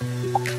Música